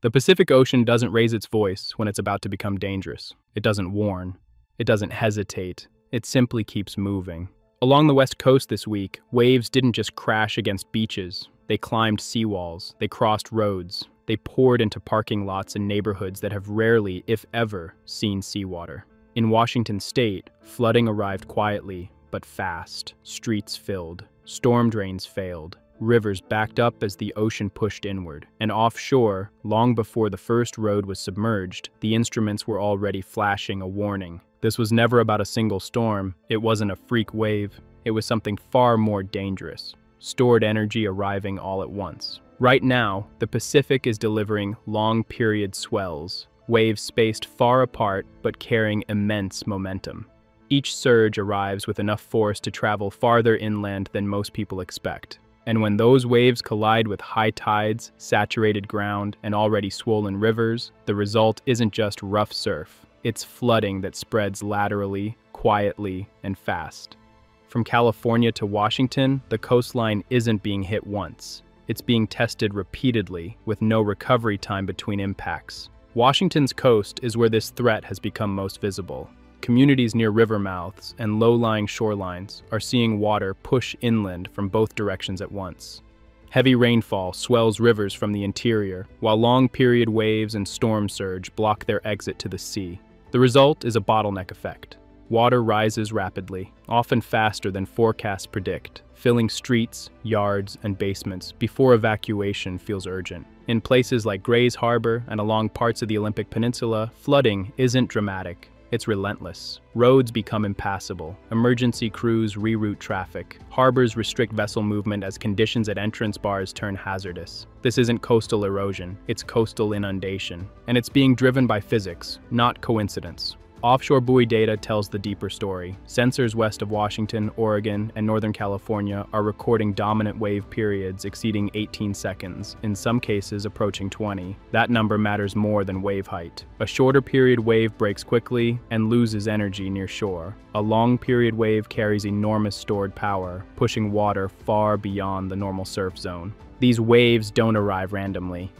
The Pacific Ocean doesn't raise its voice when it's about to become dangerous. It doesn't warn. It doesn't hesitate. It simply keeps moving. Along the west coast this week, waves didn't just crash against beaches. They climbed seawalls. They crossed roads. They poured into parking lots and neighborhoods that have rarely, if ever, seen seawater. In Washington state, flooding arrived quietly, but fast. Streets filled. Storm drains failed. Rivers backed up as the ocean pushed inward, and offshore, long before the first road was submerged, the instruments were already flashing a warning. This was never about a single storm, it wasn't a freak wave, it was something far more dangerous stored energy arriving all at once. Right now, the Pacific is delivering long period swells, waves spaced far apart but carrying immense momentum. Each surge arrives with enough force to travel farther inland than most people expect. And when those waves collide with high tides, saturated ground, and already swollen rivers, the result isn't just rough surf. It's flooding that spreads laterally, quietly, and fast. From California to Washington, the coastline isn't being hit once. It's being tested repeatedly, with no recovery time between impacts. Washington's coast is where this threat has become most visible, Communities near river mouths and low-lying shorelines are seeing water push inland from both directions at once. Heavy rainfall swells rivers from the interior, while long-period waves and storm surge block their exit to the sea. The result is a bottleneck effect. Water rises rapidly, often faster than forecasts predict, filling streets, yards, and basements before evacuation feels urgent. In places like Grays Harbor and along parts of the Olympic Peninsula, flooding isn't dramatic. It's relentless. Roads become impassable. Emergency crews reroute traffic. Harbors restrict vessel movement as conditions at entrance bars turn hazardous. This isn't coastal erosion, it's coastal inundation. And it's being driven by physics, not coincidence. Offshore buoy data tells the deeper story. Sensors west of Washington, Oregon, and Northern California are recording dominant wave periods exceeding 18 seconds, in some cases approaching 20. That number matters more than wave height. A shorter period wave breaks quickly and loses energy near shore. A long period wave carries enormous stored power, pushing water far beyond the normal surf zone. These waves don't arrive randomly.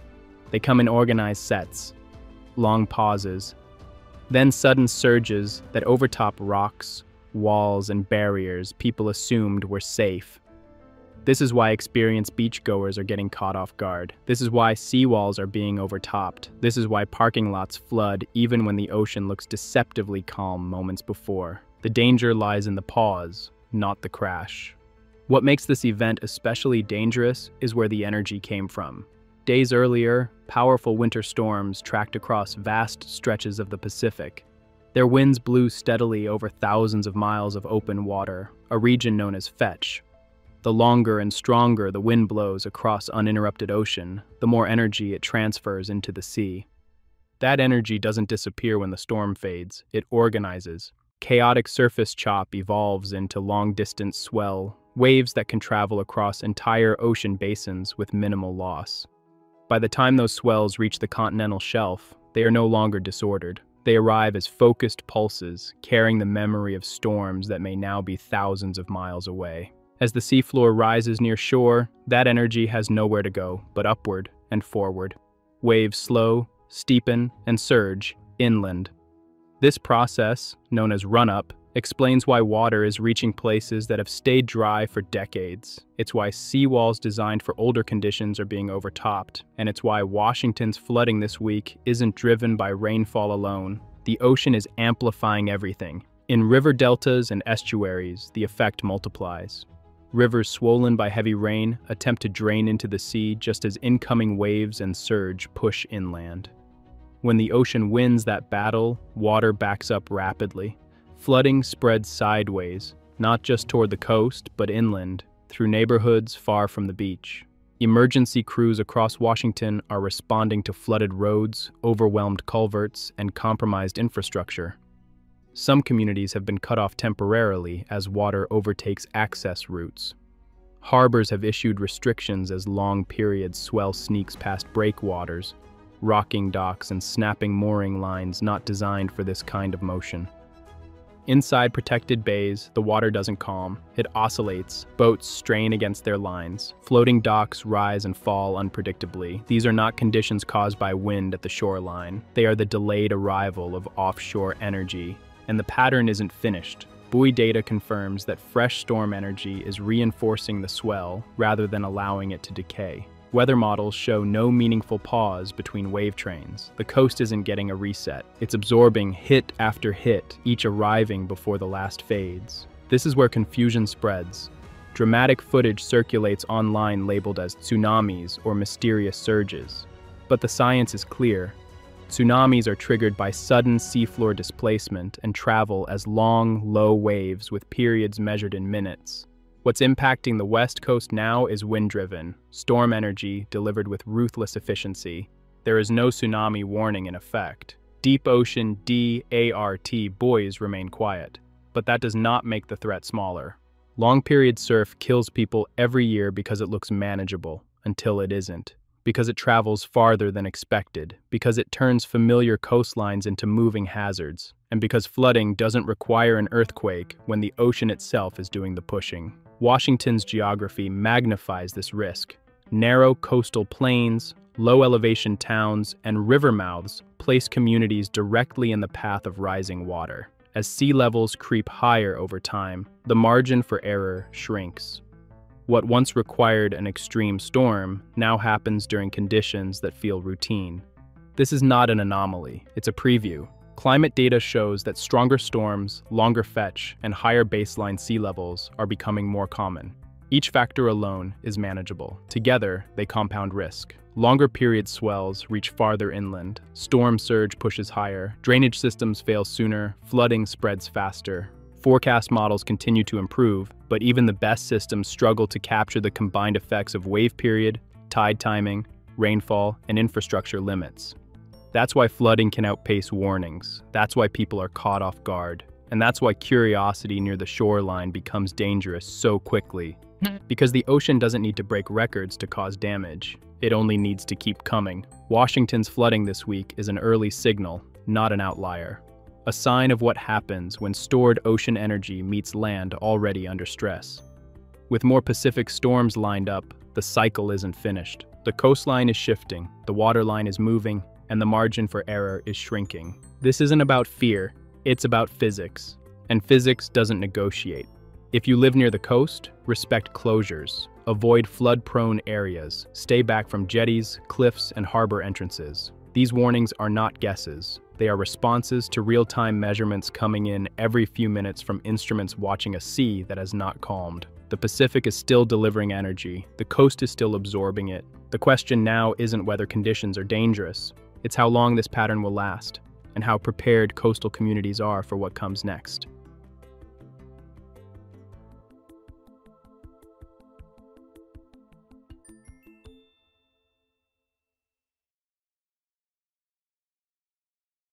They come in organized sets, long pauses, then sudden surges that overtop rocks, walls, and barriers people assumed were safe. This is why experienced beachgoers are getting caught off guard. This is why seawalls are being overtopped. This is why parking lots flood even when the ocean looks deceptively calm moments before. The danger lies in the pause, not the crash. What makes this event especially dangerous is where the energy came from. Days earlier, powerful winter storms tracked across vast stretches of the Pacific. Their winds blew steadily over thousands of miles of open water, a region known as Fetch. The longer and stronger the wind blows across uninterrupted ocean, the more energy it transfers into the sea. That energy doesn't disappear when the storm fades, it organizes. Chaotic surface chop evolves into long distance swell, waves that can travel across entire ocean basins with minimal loss. By the time those swells reach the continental shelf, they are no longer disordered. They arrive as focused pulses, carrying the memory of storms that may now be thousands of miles away. As the seafloor rises near shore, that energy has nowhere to go but upward and forward. Waves slow, steepen, and surge inland. This process, known as run-up, explains why water is reaching places that have stayed dry for decades. It's why seawalls designed for older conditions are being overtopped, and it's why Washington's flooding this week isn't driven by rainfall alone. The ocean is amplifying everything. In river deltas and estuaries, the effect multiplies. Rivers swollen by heavy rain attempt to drain into the sea just as incoming waves and surge push inland. When the ocean wins that battle, water backs up rapidly. Flooding spreads sideways, not just toward the coast, but inland, through neighborhoods far from the beach. Emergency crews across Washington are responding to flooded roads, overwhelmed culverts, and compromised infrastructure. Some communities have been cut off temporarily as water overtakes access routes. Harbors have issued restrictions as long period swell sneaks past breakwaters, rocking docks and snapping mooring lines not designed for this kind of motion. Inside protected bays, the water doesn't calm. It oscillates. Boats strain against their lines. Floating docks rise and fall unpredictably. These are not conditions caused by wind at the shoreline. They are the delayed arrival of offshore energy. And the pattern isn't finished. Buoy data confirms that fresh storm energy is reinforcing the swell rather than allowing it to decay. Weather models show no meaningful pause between wave trains. The coast isn't getting a reset. It's absorbing hit after hit, each arriving before the last fades. This is where confusion spreads. Dramatic footage circulates online labeled as tsunamis or mysterious surges. But the science is clear. Tsunamis are triggered by sudden seafloor displacement and travel as long, low waves with periods measured in minutes. What's impacting the West Coast now is wind-driven, storm energy delivered with ruthless efficiency. There is no tsunami warning in effect. Deep ocean DART buoys remain quiet, but that does not make the threat smaller. Long-period surf kills people every year because it looks manageable, until it isn't. Because it travels farther than expected, because it turns familiar coastlines into moving hazards, and because flooding doesn't require an earthquake when the ocean itself is doing the pushing. Washington's geography magnifies this risk. Narrow coastal plains, low elevation towns, and river mouths place communities directly in the path of rising water. As sea levels creep higher over time, the margin for error shrinks. What once required an extreme storm now happens during conditions that feel routine. This is not an anomaly, it's a preview, Climate data shows that stronger storms, longer fetch, and higher baseline sea levels are becoming more common. Each factor alone is manageable. Together, they compound risk. Longer period swells reach farther inland, storm surge pushes higher, drainage systems fail sooner, flooding spreads faster. Forecast models continue to improve, but even the best systems struggle to capture the combined effects of wave period, tide timing, rainfall, and infrastructure limits. That's why flooding can outpace warnings. That's why people are caught off guard. And that's why curiosity near the shoreline becomes dangerous so quickly. Hmm. Because the ocean doesn't need to break records to cause damage. It only needs to keep coming. Washington's flooding this week is an early signal, not an outlier. A sign of what happens when stored ocean energy meets land already under stress. With more Pacific storms lined up, the cycle isn't finished. The coastline is shifting, the waterline is moving, and the margin for error is shrinking. This isn't about fear, it's about physics. And physics doesn't negotiate. If you live near the coast, respect closures. Avoid flood-prone areas. Stay back from jetties, cliffs, and harbor entrances. These warnings are not guesses. They are responses to real-time measurements coming in every few minutes from instruments watching a sea that has not calmed. The Pacific is still delivering energy. The coast is still absorbing it. The question now isn't whether conditions are dangerous. It's how long this pattern will last, and how prepared coastal communities are for what comes next.